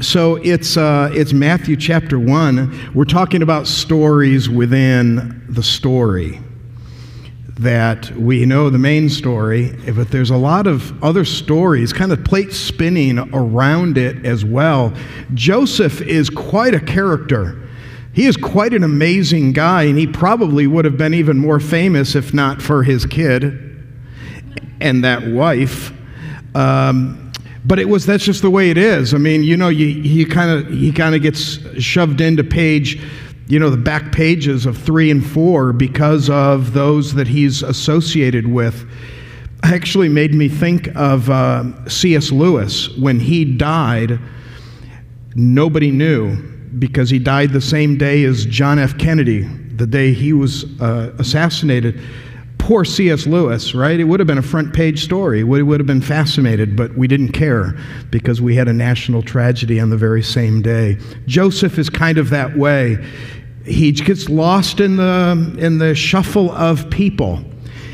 so it's, uh, it's Matthew chapter 1. We're talking about stories within the story. That we know the main story, but there's a lot of other stories, kind of plate spinning around it as well. Joseph is quite a character. He is quite an amazing guy, and he probably would have been even more famous if not for his kid and that wife. Um, but it was that's just the way it is. I mean, you know, you, he kind of he kind of gets shoved into page, you know, the back pages of three and four because of those that he's associated with. Actually, made me think of uh, C.S. Lewis when he died. Nobody knew because he died the same day as John F. Kennedy, the day he was uh, assassinated poor C.S. Lewis, right? It would have been a front page story. We would have been fascinated, but we didn't care because we had a national tragedy on the very same day. Joseph is kind of that way. He gets lost in the, in the shuffle of people,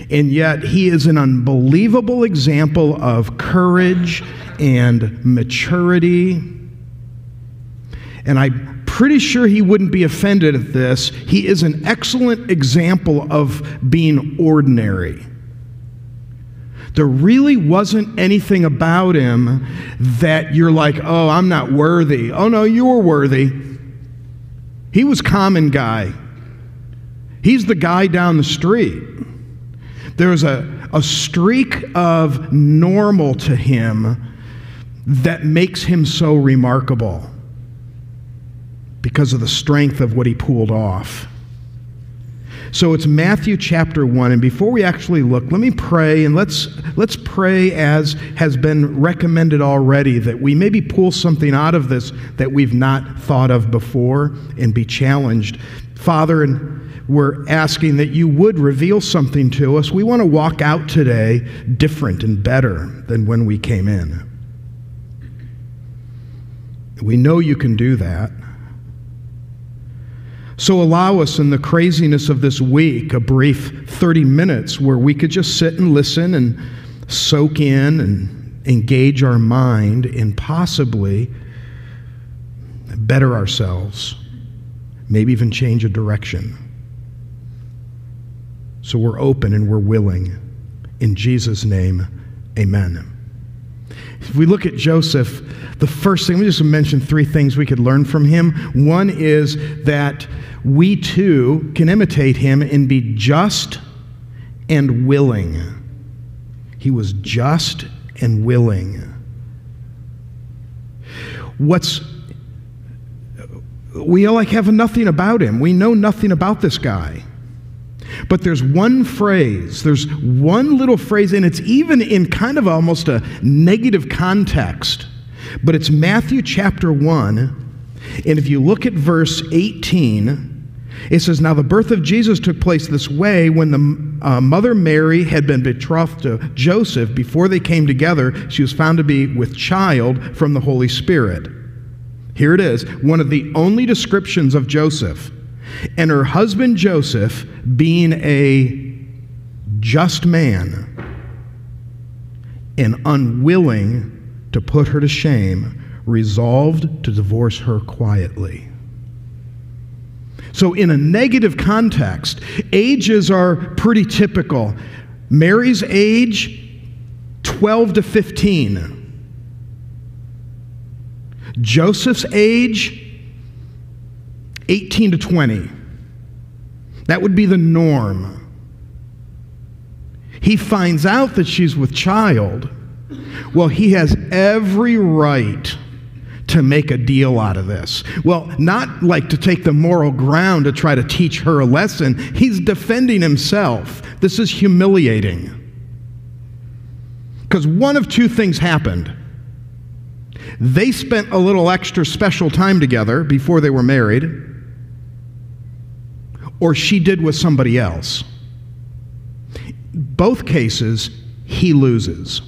and yet he is an unbelievable example of courage and maturity. And I pretty sure he wouldn't be offended at this. He is an excellent example of being ordinary. There really wasn't anything about him that you're like, oh, I'm not worthy. Oh, no, you were worthy. He was common guy. He's the guy down the street. There's a, a streak of normal to him that makes him so remarkable because of the strength of what he pulled off. So it's Matthew chapter 1 and before we actually look let me pray and let's let's pray as has been recommended already that we maybe pull something out of this that we've not thought of before and be challenged. Father and we're asking that you would reveal something to us. We want to walk out today different and better than when we came in. We know you can do that. So allow us in the craziness of this week a brief 30 minutes where we could just sit and listen and soak in and engage our mind and possibly better ourselves, maybe even change a direction. So we're open and we're willing. In Jesus' name, amen. If we look at Joseph, the first thing, let me just mention three things we could learn from him. One is that we too can imitate him and be just and willing. He was just and willing. What's we like have nothing about him. We know nothing about this guy. But there's one phrase, there's one little phrase, and it's even in kind of almost a negative context. But it's Matthew chapter 1. And if you look at verse 18, it says, Now the birth of Jesus took place this way when the uh, mother Mary had been betrothed to Joseph. Before they came together, she was found to be with child from the Holy Spirit. Here it is, one of the only descriptions of Joseph. And her husband Joseph, being a just man and unwilling to put her to shame, resolved to divorce her quietly. So, in a negative context, ages are pretty typical. Mary's age, 12 to 15. Joseph's age, 18 to 20. That would be the norm. He finds out that she's with child. Well, he has every right to make a deal out of this. Well, not like to take the moral ground to try to teach her a lesson. He's defending himself. This is humiliating. Because one of two things happened. They spent a little extra special time together before they were married, or she did with somebody else. Both cases, he loses.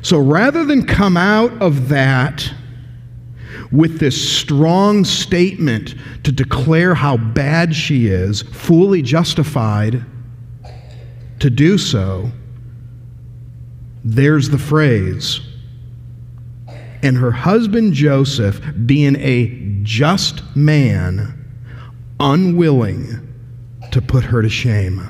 So rather than come out of that with this strong statement to declare how bad she is, fully justified to do so, there's the phrase and her husband Joseph, being a just man, unwilling to put her to shame.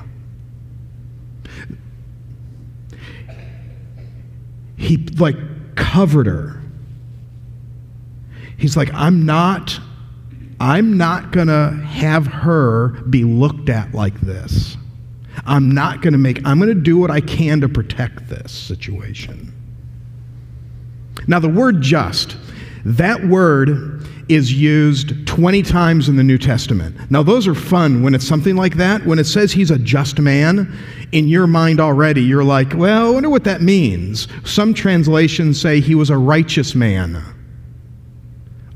He like covered her. He's like, I'm not, I'm not gonna have her be looked at like this. I'm not gonna make, I'm gonna do what I can to protect this situation. Now, the word just, that word is used 20 times in the New Testament. Now, those are fun when it's something like that. When it says he's a just man, in your mind already, you're like, well, I wonder what that means. Some translations say he was a righteous man.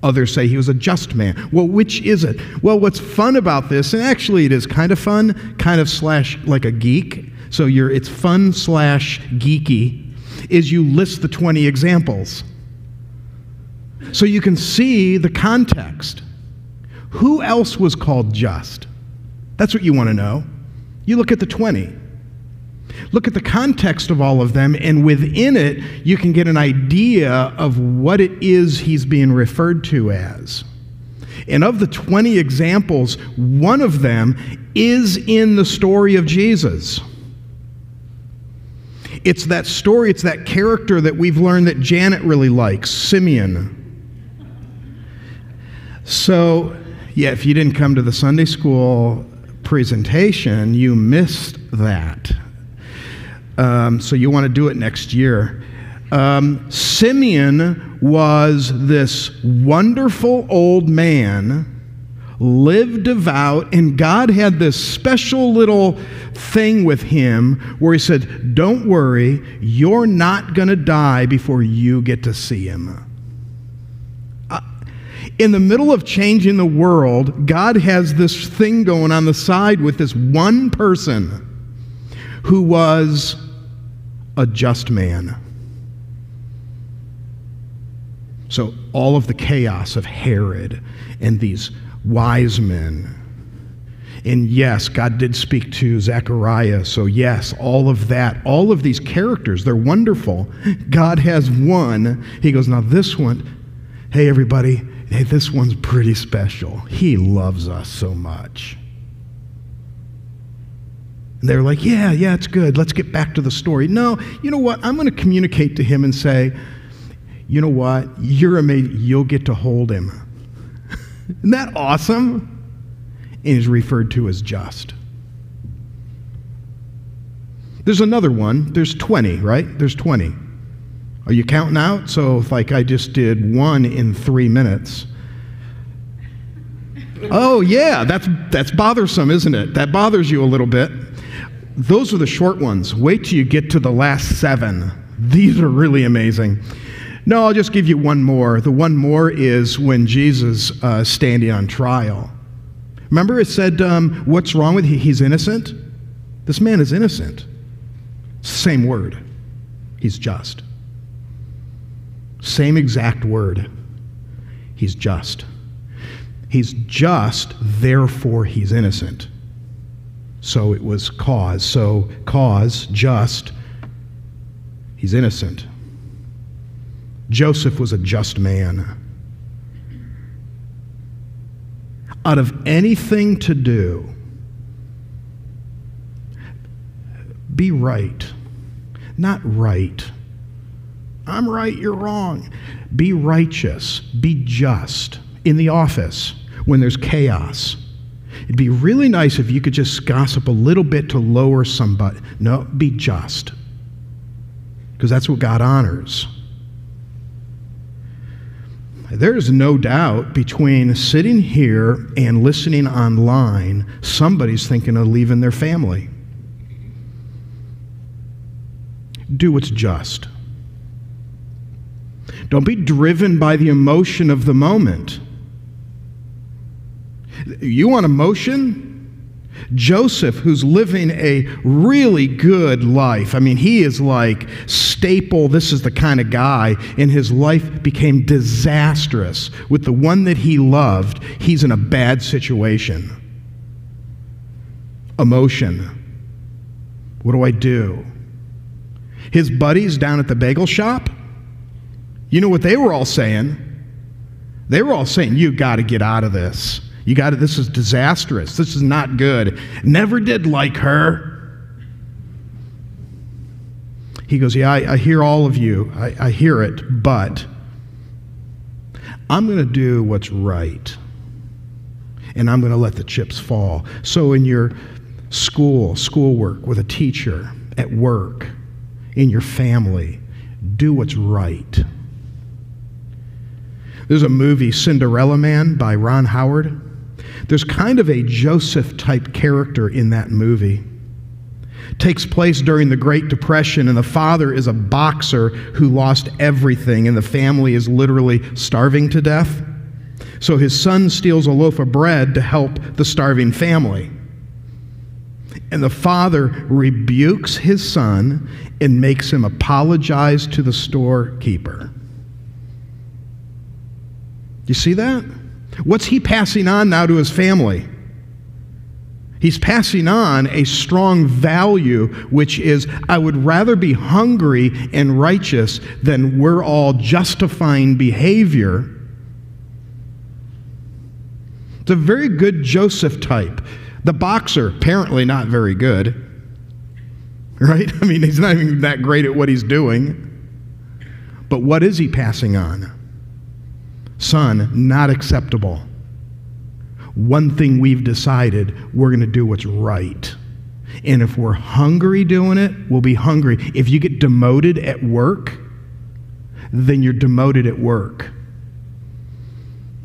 Others say he was a just man. Well, which is it? Well, what's fun about this, and actually it is kind of fun, kind of slash like a geek. So you're, it's fun slash geeky is you list the 20 examples. So you can see the context. Who else was called just? That's what you want to know. You look at the 20. Look at the context of all of them, and within it, you can get an idea of what it is he's being referred to as. And of the 20 examples, one of them is in the story of Jesus. It's that story, it's that character that we've learned that Janet really likes, Simeon. So, yeah, if you didn't come to the Sunday school presentation, you missed that. Um, so you want to do it next year. Um, Simeon was this wonderful old man lived devout, and God had this special little thing with him where He said, Don't worry, you're not going to die before you get to see Him. In the middle of changing the world, God has this thing going on the side with this one person who was a just man. So, all of the chaos of Herod and these wise men. And yes, God did speak to Zechariah. So, yes, all of that, all of these characters, they're wonderful. God has one. He goes, Now, this one, hey, everybody, hey, this one's pretty special. He loves us so much. And they're like, Yeah, yeah, it's good. Let's get back to the story. No, you know what? I'm going to communicate to him and say, You know what? You're amazing. You'll get to hold him. Isn't that awesome? And is referred to as just. There's another one. There's 20, right? There's 20. Are you counting out? So, if like I just did one in three minutes. Oh, yeah, that's, that's bothersome, isn't it? That bothers you a little bit. Those are the short ones. Wait till you get to the last seven. These are really amazing. No, I'll just give you one more. The one more is when Jesus uh, standing on trial. Remember, it said, um, "What's wrong with him? He's innocent." This man is innocent. Same word. He's just. Same exact word. He's just. He's just, therefore he's innocent. So it was cause. So cause, just, he's innocent. Joseph was a just man. Out of anything to do, be right. Not right. I'm right, you're wrong. Be righteous. Be just. In the office, when there's chaos, it'd be really nice if you could just gossip a little bit to lower somebody. No, be just. Because that's what God honors. There's no doubt between sitting here and listening online, somebody's thinking of leaving their family. Do what's just. Don't be driven by the emotion of the moment. You want emotion? Joseph, who's living a really good life. I mean, he is like staple, this is the kind of guy, and his life became disastrous. With the one that he loved, he's in a bad situation. Emotion. What do I do? His buddies down at the bagel shop, You know what they were all saying? They were all saying, You got to get out of this. You got to, this is disastrous. This is not good. Never did like her. He goes, Yeah, I, I hear all of you. I, I hear it, but I'm going to do what's right. And I'm going to let the chips fall. So in your school, schoolwork, with a teacher, at work, in your family, do what's right. There's a movie, Cinderella Man, by Ron Howard. There's kind of a Joseph type character in that movie. Takes place during the Great Depression, and the father is a boxer who lost everything, and the family is literally starving to death. So his son steals a loaf of bread to help the starving family. And the father rebukes his son and makes him apologize to the storekeeper. You see that? What's he passing on now to his family? He's passing on a strong value, which is I would rather be hungry and righteous than we're all justifying behavior. It's a very good Joseph type. The boxer, apparently not very good. Right? I mean, he's not even that great at what he's doing. But what is he passing on? Son, not acceptable. One thing we've decided we're going to do what's right. And if we're hungry doing it, we'll be hungry. If you get demoted at work, then you're demoted at work.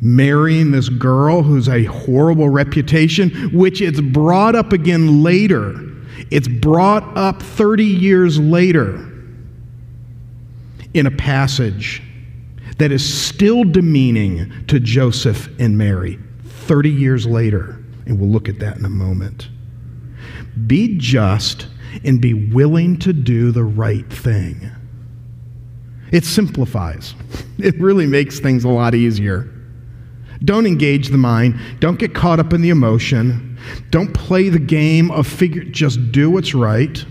Marrying this girl who's a horrible reputation, which it's brought up again later. It's brought up 30 years later in a passage that is still demeaning to Joseph and Mary 30 years later. And we'll look at that in a moment. Be just and be willing to do the right thing. It simplifies, it really makes things a lot easier. Don't engage the mind. Don't get caught up in the emotion. Don't play the game of figure, just do what's right.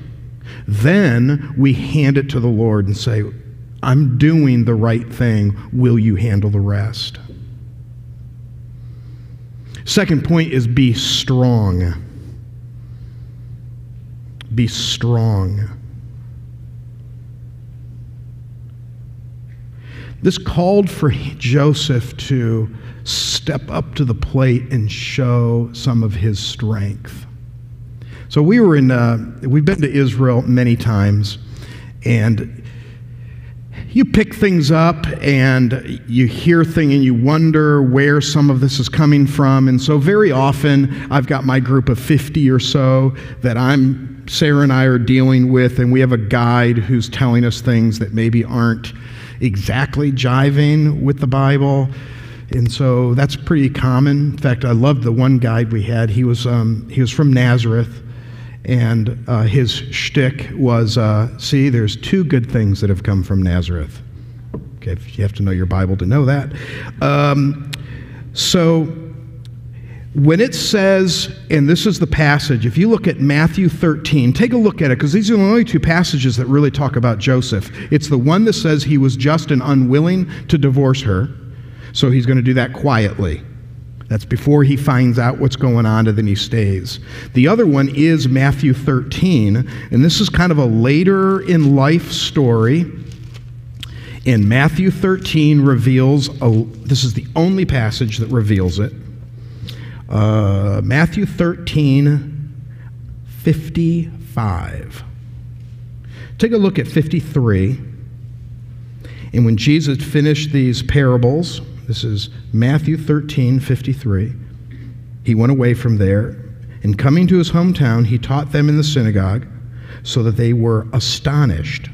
Then we hand it to the Lord and say, I'm doing the right thing. Will you handle the rest? Second point is be strong. Be strong. This called for Joseph to step up to the plate and show some of his strength. So we were in, uh, we've been to Israel many times, and you pick things up and you hear things and you wonder where some of this is coming from. And so, very often, I've got my group of 50 or so that I'm, Sarah and I are dealing with, and we have a guide who's telling us things that maybe aren't exactly jiving with the Bible. And so that's pretty common. In fact, I loved the one guide we had. He was, um, he was from Nazareth and uh, his shtick was uh, see, there's two good things that have come from Nazareth. Okay, you have to know your Bible to know that. Um, so, when it says, and this is the passage, if you look at Matthew 13, take a look at it, because these are the only two passages that really talk about Joseph. It's the one that says he was just and unwilling to divorce her, so he's going to do that quietly. That's before he finds out what's going on and then he stays. The other one is Matthew 13, and this is kind of a later in life story. And Matthew 13 reveals, a, this is the only passage that reveals it. Uh, Matthew 13, 55. Take a look at 53. And when Jesus finished these parables, this is Matthew 13, 53. He went away from there, and coming to his hometown, he taught them in the synagogue, so that they were astonished.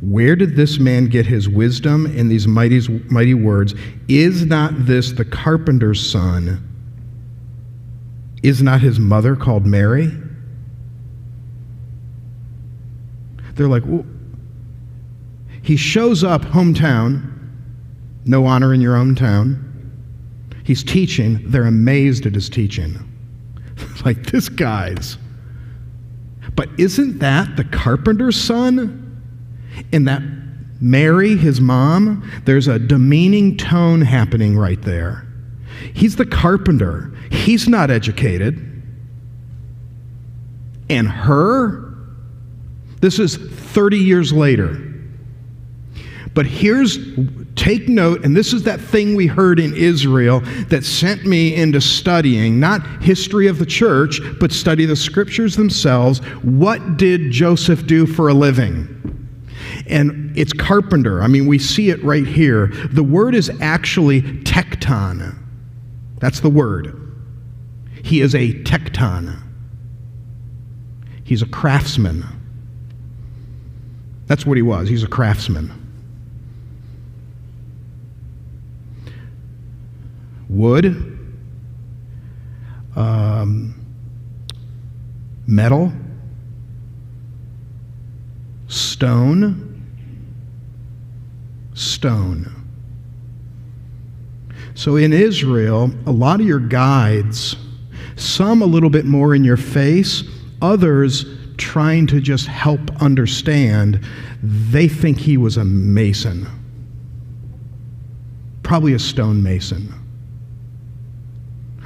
Where did this man get his wisdom and these mighty, mighty words? Is not this the carpenter's son? Is not his mother called Mary? They're like, well, he shows up hometown no honor in your own town. He's teaching. They're amazed at his teaching. like, this guy's. But isn't that the carpenter's son? And that Mary, his mom, there's a demeaning tone happening right there. He's the carpenter, he's not educated. And her, this is 30 years later. But here's, take note, and this is that thing we heard in Israel that sent me into studying, not history of the church, but study the scriptures themselves. What did Joseph do for a living? And it's carpenter. I mean, we see it right here. The word is actually tekton. That's the word. He is a tekton. He's a craftsman. That's what he was. He's a craftsman. Wood, um, metal, stone, stone. So in Israel, a lot of your guides, some a little bit more in your face, others trying to just help understand, they think he was a mason. Probably a stone mason.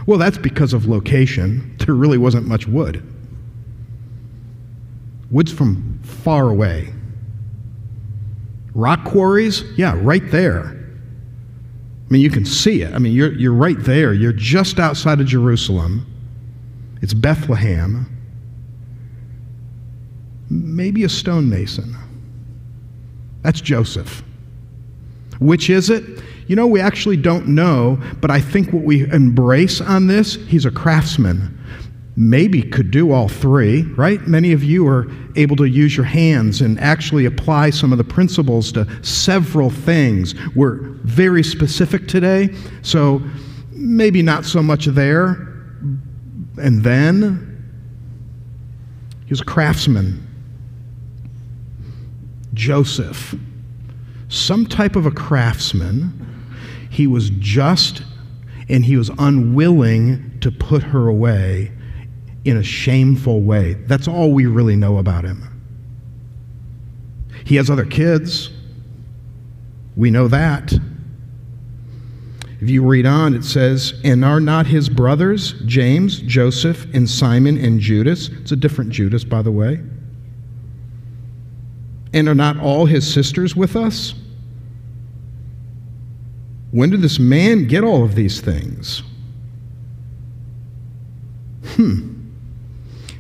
Well, that's because of location. There really wasn't much wood. Wood's from far away. Rock quarries? Yeah, right there. I mean, you can see it. I mean, you're, you're right there. You're just outside of Jerusalem. It's Bethlehem. Maybe a stonemason. That's Joseph. Which is it? You know, we actually don't know, but I think what we embrace on this, he's a craftsman maybe could do all three, right? Many of you are able to use your hands and actually apply some of the principles to several things. We're very specific today, so maybe not so much there. And then he was a craftsman. Joseph, some type of a craftsman. He was just and he was unwilling to put her away in a shameful way. That's all we really know about him. He has other kids. We know that. If you read on, it says, And are not his brothers, James, Joseph, and Simon, and Judas? It's a different Judas, by the way. And are not all his sisters with us? When did this man get all of these things? Hmm.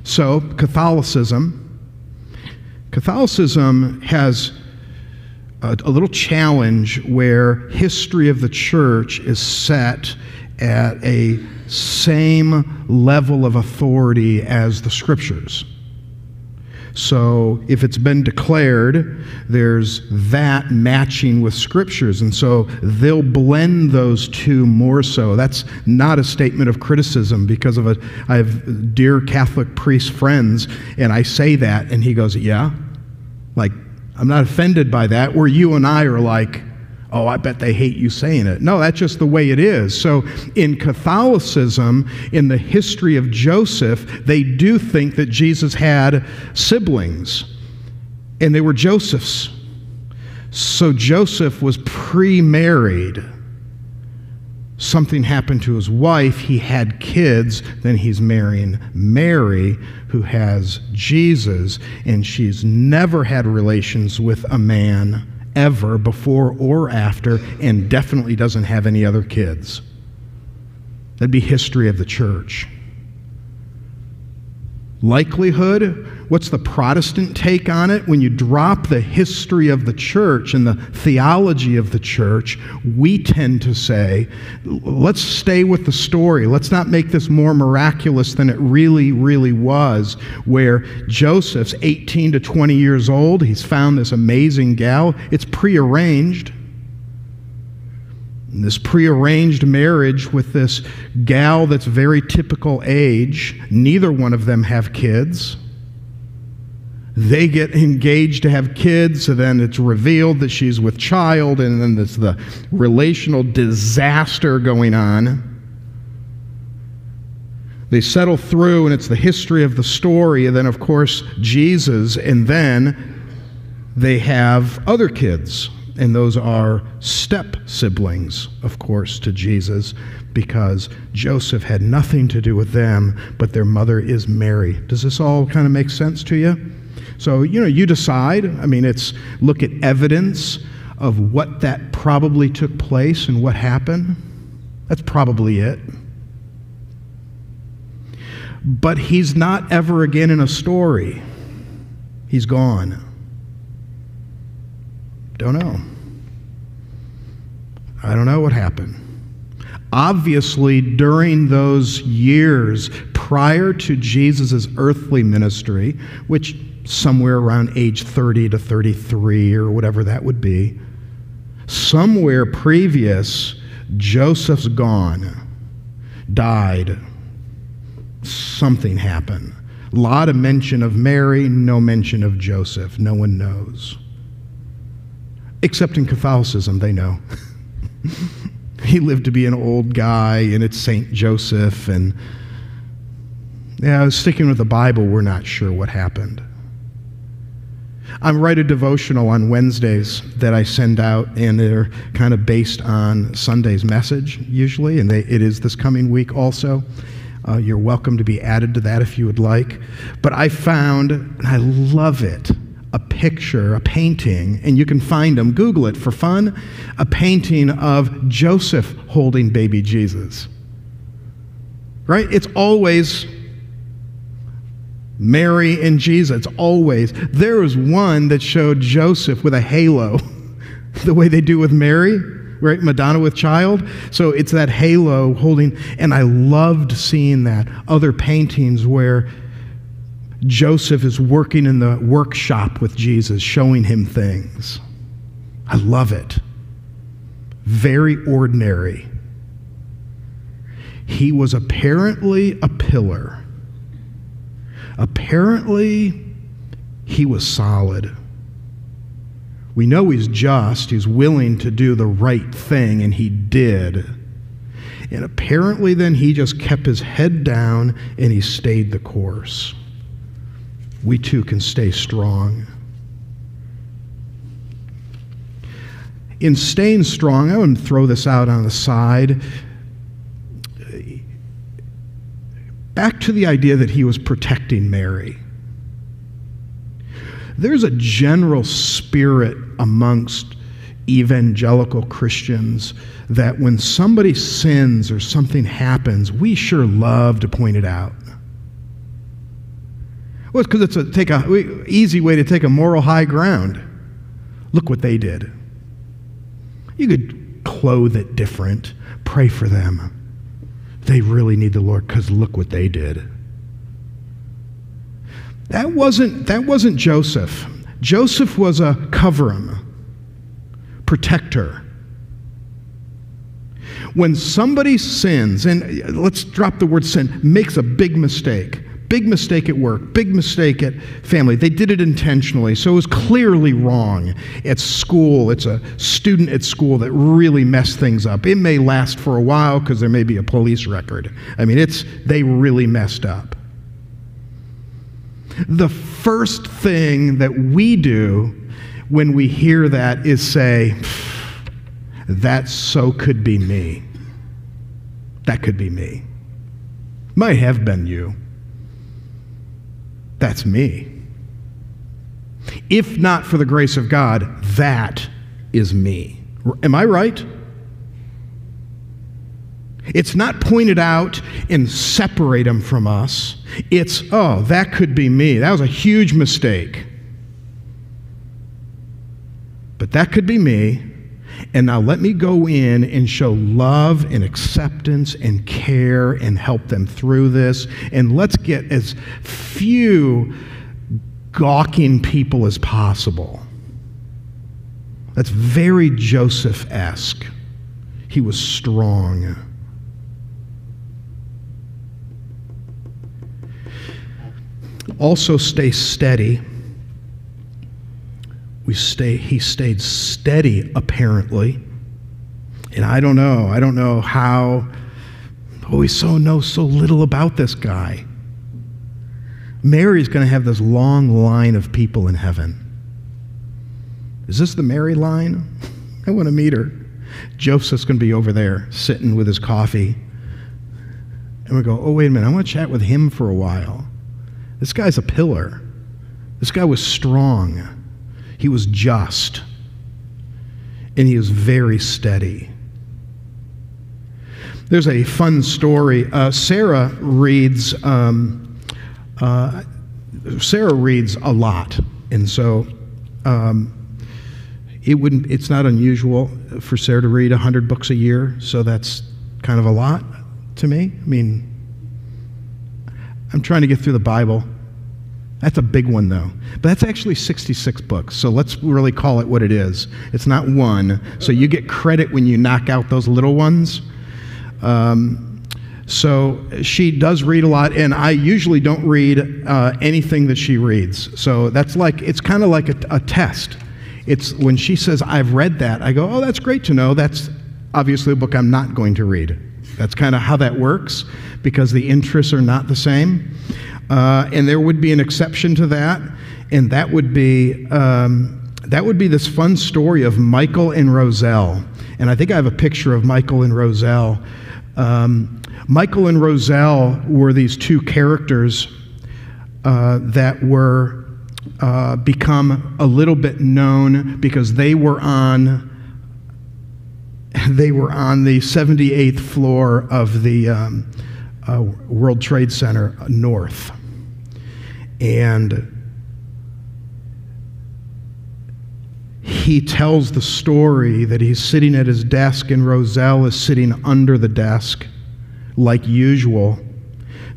So, Catholicism. Catholicism has a, a, little challenge where history of the church is set at a same level of authority as the scriptures. So if it's been declared, there's that matching with scriptures. And so they'll blend those two more so. That's not a statement of criticism because of a, I have dear Catholic priest friends, and I say that, and he goes, Yeah. Like, I'm not offended by that, where you and I are like, oh, I bet they hate you saying it. No, that's just the way it is. So in Catholicism, in the history of Joseph, they do think that Jesus had siblings, and they were Joseph's. So Joseph was pre married. Something happened to his wife. He had kids. Then he's marrying Mary, who has Jesus, and she's never had relations with a man ever before or after, and definitely doesn't have any other kids. That'd be history of the church. Likelihood, what's the Protestant take on it? When you drop the history of the church and the theology of the church, we tend to say, let's stay with the story. Let's not make this more miraculous than it really, really was, where Joseph's 18 to 20 years old. He's found this amazing gal. It's prearranged this prearranged marriage with this gal that's very typical age. Neither one of them have kids. They get engaged to have kids, so then it's revealed that she's with child, and then there's the relational disaster going on. They settle through, and it's the history of the story, and then, of course, Jesus, and then they have other kids, and those are step siblings, of course, to Jesus, because Joseph had nothing to do with them, but their mother is Mary. Does this all kind of make sense to you? So, you know, you decide. I mean, it's look at evidence of what that probably took place and what happened. That's probably it. But he's not ever again in a story. He's gone. Don't know. I don't know what happened. Obviously, during those years prior to Jesus' earthly ministry, which somewhere around age 30 to 33 or whatever that would be, somewhere previous, Joseph's gone, died, something happened. A lot of mention of Mary, no mention of Joseph. No one knows. Except in Catholicism, they know. he lived to be an old guy, and it's St. Joseph. And yeah, sticking with the Bible, we're not sure what happened. I write a devotional on Wednesdays that I send out, and they're kind of based on Sunday's message, usually, and they, it is this coming week also. Uh, you're welcome to be added to that if you would like. But I found, and I love it, a picture, a painting, and you can find them, Google it for fun, a painting of Joseph holding baby Jesus. Right? It's always Mary and Jesus. Always. There was one that showed Joseph with a halo, the way they do with Mary right? Madonna with child. So it's that halo holding, and I loved seeing that. Other paintings where Joseph is working in the workshop with Jesus, showing him things. I love it. Very ordinary. He was apparently a pillar. Apparently, he was solid. We know he's just, he's willing to do the right thing, and he did. And apparently, then he just kept his head down and he stayed the course. We too can stay strong. In staying strong, I to throw this out on the side. Back to the idea that he was protecting Mary. There's a general spirit amongst evangelical Christians that when somebody sins or something happens, we sure love to point it out. Well, it's because it's a take a easy way to take a moral high ground. Look what they did. You could clothe it different, pray for them. They really need the Lord because look what they did. That wasn't, that wasn't Joseph. Joseph was a coverum, protector. When somebody sins, and let's drop the word sin, makes a big mistake, big mistake at work, big mistake at family. They did it intentionally, so it was clearly wrong. At school, it's a student at school that really messed things up. It may last for a while because there may be a police record. I mean, it's they really messed up the first thing that we do when we hear that is say, that so could be me. That could be me. Might have been you. That's me. If not for the grace of God, that is me. Am I right? It's not pointed out and separate them from us. It's, oh, that could be me. That was a huge mistake. But that could be me. And now let me go in and show love and acceptance and care and help them through this. And let's get as few gawking people as possible. That's very Joseph esque. He was strong. Also, stay steady. We stay, he stayed steady, apparently. And I don't know. I don't know how. Oh, we so know so little about this guy. Mary's going to have this long line of people in heaven. Is this the Mary line? I want to meet her. Joseph's going to be over there sitting with his coffee. And we go, oh, wait a minute, I want to chat with him for a while. This guy's a pillar. This guy was strong. He was just. And he was very steady. There's a fun story. Uh, Sarah reads. Um, uh, Sarah reads a lot, and so um, it wouldn't. It's not unusual for Sarah to read hundred books a year. So that's kind of a lot to me. I mean, I'm trying to get through the Bible. That's a big one, though. But that's actually 66 books, so let's really call it what it is. It's not one, so you get credit when you knock out those little ones. Um, so she does read a lot, and I usually don't read uh, anything that she reads. So that's like, it's kind of like a, a test. It's when she says, I've read that, I go, oh, that's great to know. That's obviously a book I'm not going to read. That's kind of how that works because the interests are not the same. Uh, and there would be an exception to that, and that would be um, that would be this fun story of Michael and Roselle. And I think I have a picture of Michael and Roselle. Um, Michael and Roselle were these two characters uh, that were uh, become a little bit known because they were on they were on the 78th floor of the um, uh, World Trade Center North. And he tells the story that he's sitting at his desk and Roselle is sitting under the desk, like usual.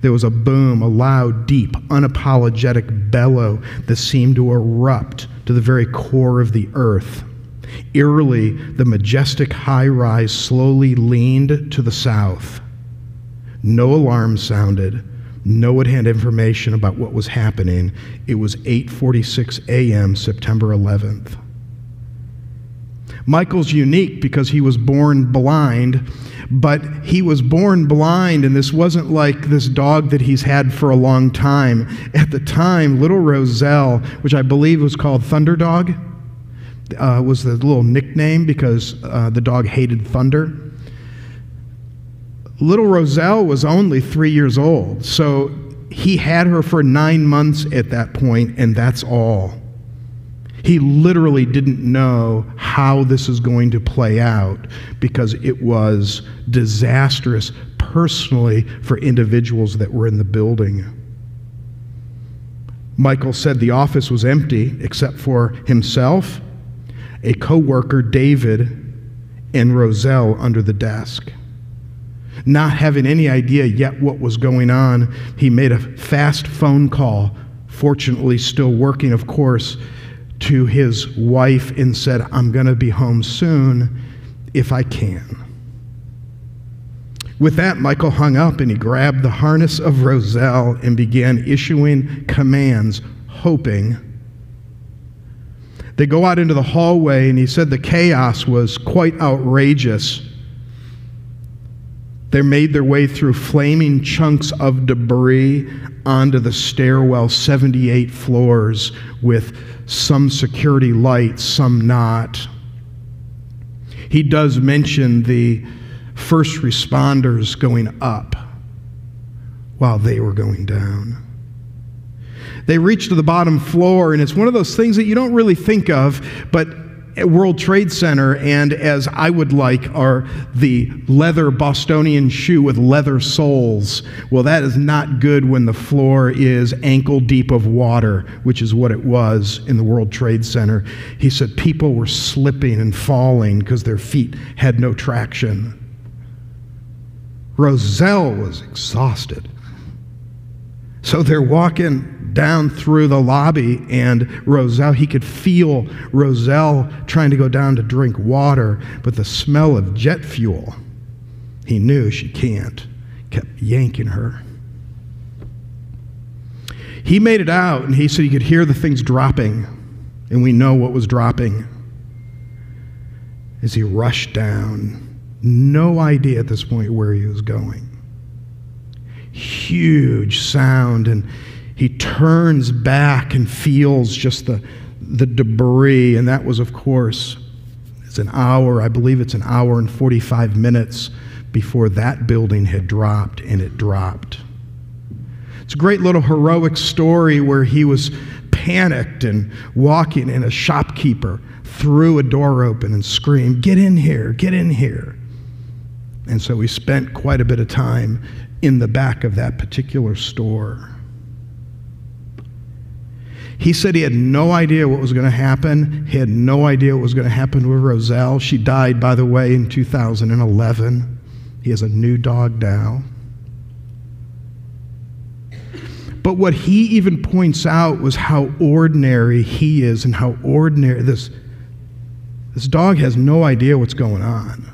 There was a boom, a loud, deep, unapologetic bellow that seemed to erupt to the very core of the earth. Eerily, the majestic high rise slowly leaned to the south. No alarm sounded. No one had information about what was happening. It was 8:46 a.m. September 11th. Michael's unique because he was born blind, but he was born blind, and this wasn't like this dog that he's had for a long time. At the time, little Roselle, which I believe was called Thunder Dog, uh, was the little nickname because uh, the dog hated thunder. Little Roselle was only three years old, so he had her for nine months at that point, and that's all. He literally didn't know how this is going to play out because it was disastrous personally for individuals that were in the building. Michael said the office was empty except for himself a co worker, David, and Roselle under the desk. Not having any idea yet what was going on, he made a fast phone call, fortunately, still working, of course, to his wife and said, I'm going to be home soon if I can. With that, Michael hung up and he grabbed the harness of Roselle and began issuing commands, hoping they go out into the hallway, and he said the chaos was quite outrageous. They made their way through flaming chunks of debris onto the stairwell, 78 floors, with some security lights, some not. He does mention the first responders going up while they were going down. They reach to the bottom floor, and it's one of those things that you don't really think of, but World Trade Center, and as I would like, are the leather Bostonian shoe with leather soles. Well, that is not good when the floor is ankle deep of water, which is what it was in the World Trade Center. He said people were slipping and falling because their feet had no traction. Roselle was exhausted. So they're walking down through the lobby, and Roselle, he could feel Roselle trying to go down to drink water, but the smell of jet fuel, he knew she can't, kept yanking her. He made it out, and he said he could hear the things dropping, and we know what was dropping as he rushed down. No idea at this point where he was going. Huge sound, and he turns back and feels just the, the debris, and that was, of course, it's an hour, I believe it's an hour and 45 minutes before that building had dropped, and it dropped. It's a great little heroic story where he was panicked and walking, and a shopkeeper threw a door open and screamed, Get in here, get in here. And so we spent quite a bit of time in the back of that particular store. He said he had no idea what was going to happen. He had no idea what was going to happen with Roselle. She died, by the way, in 2011. He has a new dog now. But what he even points out was how ordinary he is and how ordinary this, this dog has no idea what's going on.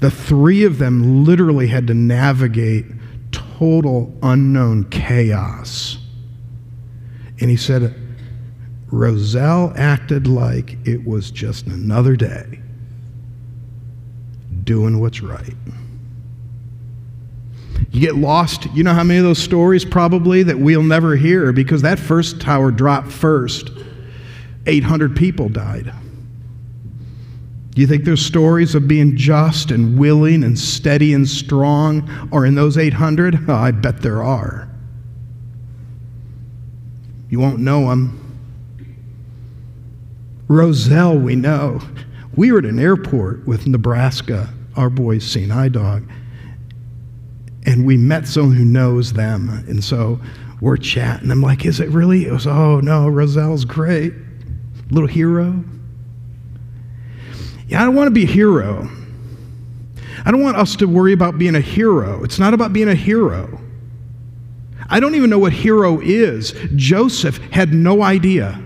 The three of them literally had to navigate total unknown chaos. And he said, Roselle acted like it was just another day, doing what's right. You get lost. You know how many of those stories probably that we'll never hear because that first tower dropped first. 800 people died. Do you think there's stories of being just and willing and steady and strong or in those 800? Oh, I bet there are. You won't know them. Roselle, we know. We were at an airport with Nebraska, our boy's Sinai dog, and we met someone who knows them. And so we're chatting. I'm like, is it really? It was, oh no, Roselle's great. Little hero. Yeah, I don't want to be a hero. I don't want us to worry about being a hero. It's not about being a hero. I don't even know what hero is. Joseph had no idea.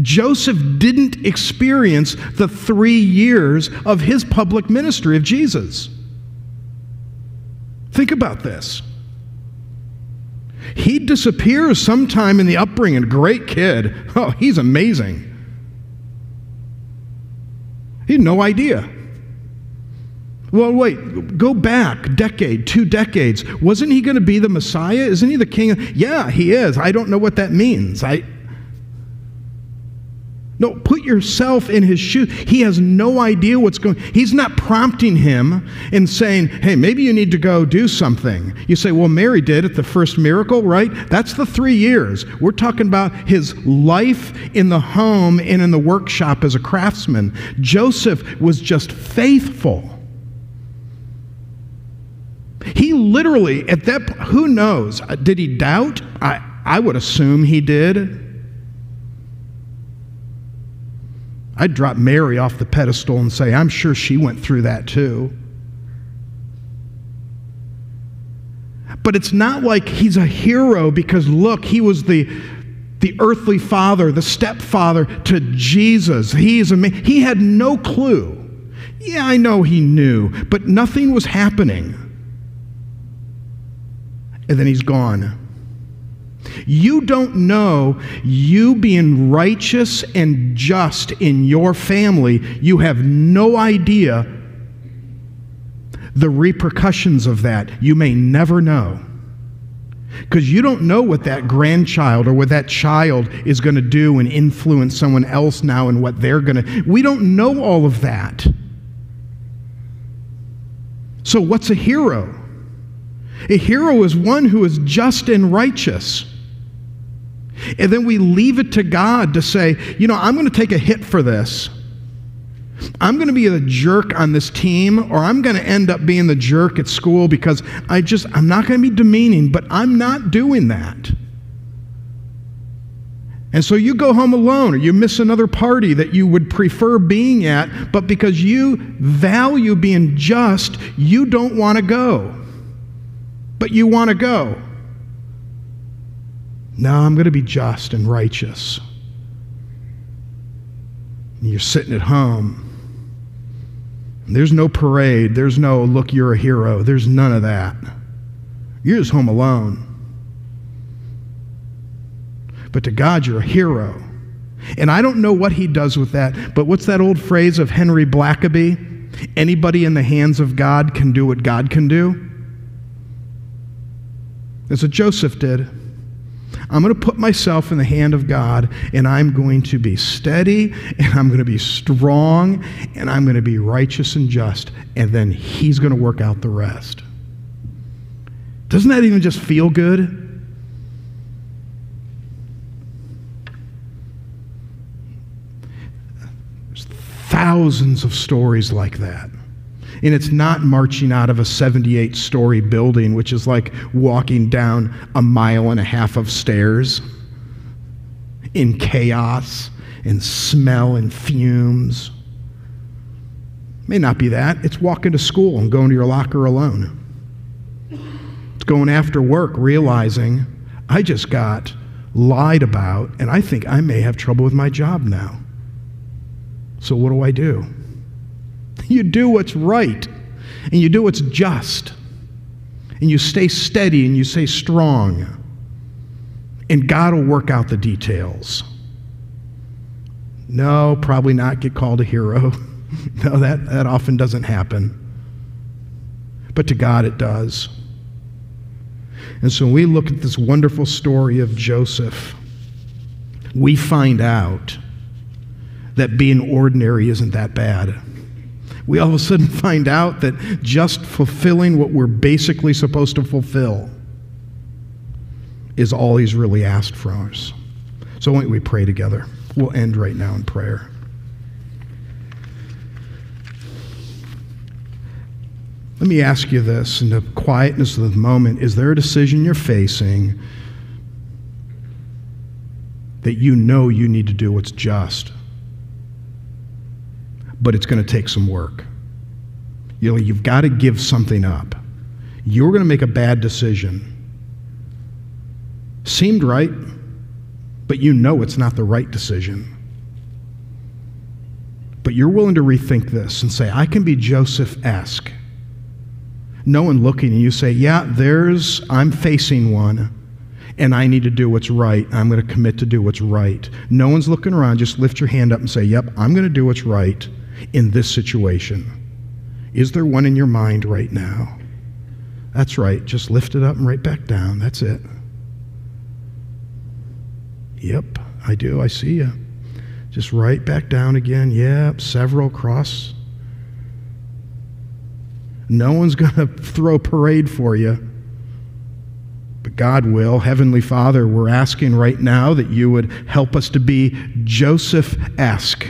Joseph didn't experience the three years of his public ministry of Jesus. Think about this. He disappears sometime in the upbringing. Great kid. Oh, he's amazing. He had no idea. Well, wait, go back decade, two decades. Wasn't he going to be the Messiah? Isn't he the king? Yeah, he is. I don't know what that means. I no, put yourself in his shoes. He has no idea what's going. He's not prompting him and saying, "Hey, maybe you need to go do something." You say, "Well, Mary did at the first miracle, right? That's the 3 years. We're talking about his life in the home and in the workshop as a craftsman. Joseph was just faithful. He literally at that who knows, did he doubt? I I would assume he did. I'd drop Mary off the pedestal and say, I'm sure she went through that too. But it's not like he's a hero because, look, he was the, the earthly father, the stepfather to Jesus. He, is ama- he had no clue. Yeah, I know he knew, but nothing was happening. And then he's gone. You don't know you being righteous and just in your family, you have no idea the repercussions of that. You may never know. Because you don't know what that grandchild or what that child is going to do and influence someone else now and what they're going to. We don't know all of that. So, what's a hero? A hero is one who is just and righteous. And then we leave it to God to say, you know, I'm going to take a hit for this. I'm going to be the jerk on this team, or I'm going to end up being the jerk at school because I just, I'm not going to be demeaning, but I'm not doing that. And so you go home alone, or you miss another party that you would prefer being at, but because you value being just, you don't want to go. But you want to go. No, I'm going to be just and righteous. And you're sitting at home. There's no parade. There's no, look, you're a hero. There's none of that. You're just home alone. But to God, you're a hero. And I don't know what he does with that, but what's that old phrase of Henry Blackaby? Anybody in the hands of God can do what God can do. That's what Joseph did. I'm going to put myself in the hand of God and I'm going to be steady and I'm going to be strong and I'm going to be righteous and just. And then He's going to work out the rest. Doesn't that even just feel good? There's thousands of stories like that. And it's not marching out of a 78 story building, which is like walking down a mile and a half of stairs in chaos and smell and fumes. May not be that. It's walking to school and going to your locker alone. It's going after work, realizing I just got lied about, and I think I may have trouble with my job now. So, what do I do? You do what's right, and you do what's just, and you stay steady and you stay strong, and God will work out the details. No, probably not get called a hero. no, that, that often doesn't happen. But to God, it does. And so when we look at this wonderful story of Joseph, we find out that being ordinary isn't that bad we all of a sudden find out that just fulfilling what we're basically supposed to fulfill is all He's really asked from us. So, why don't we pray together? We'll end right now in prayer. Let me ask you this in the quietness of the moment is there a decision you're facing that you know you need to do what's just? But it's going to take some work. You know, you've got to give something up. You're going to make a bad decision. Seemed right, but you know it's not the right decision. But you're willing to rethink this and say, I can be Joseph esque. No one looking, and you say, Yeah, there's, I'm facing one, and I need to do what's right. I'm going to commit to do what's right. No one's looking around. Just lift your hand up and say, Yep, I'm going to do what's right in this situation? Is there one in your mind right now? That's right. Just lift it up and right back down. That's it. Yep, I do. I see you. Just right back down again. Yep, several cross. No one's going to throw parade for you, but God will. Heavenly Father, we're asking right now that you would help us to be Joseph esque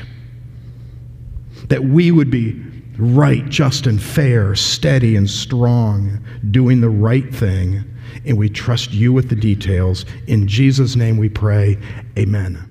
that we would be right, just, and fair, steady and strong, doing the right thing. And we trust you with the details. In Jesus' name we pray. Amen.